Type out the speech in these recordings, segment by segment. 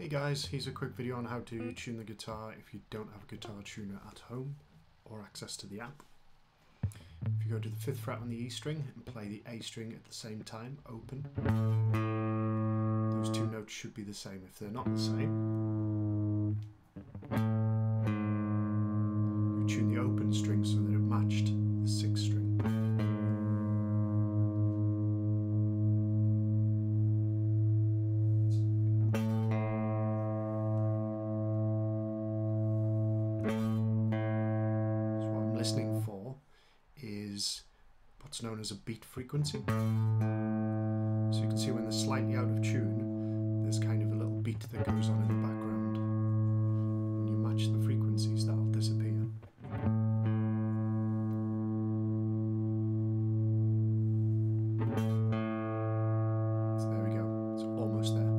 Hey guys, here's a quick video on how to tune the guitar if you don't have a guitar tuner at home or access to the app. If you go to the 5th fret on the E string and play the A string at the same time, open, those two notes should be the same. If they're not the same, you tune the open string so that it matched is what's known as a beat frequency. So you can see when they're slightly out of tune, there's kind of a little beat that goes on in the background. When you match the frequencies, that'll disappear. So there we go, it's almost there.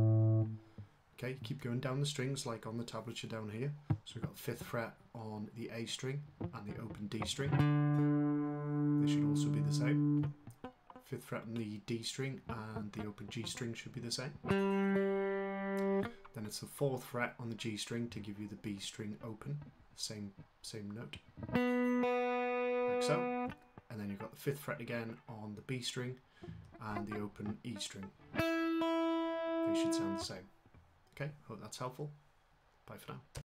Okay, keep going down the strings like on the tablature down here. So we've got fifth fret on the A string and the open D string. The same. Fifth fret on the D string and the open G string should be the same. Then it's the fourth fret on the G string to give you the B string open, same same note, like so. And then you've got the fifth fret again on the B string and the open E string. They should sound the same. Okay, hope that's helpful. Bye for now.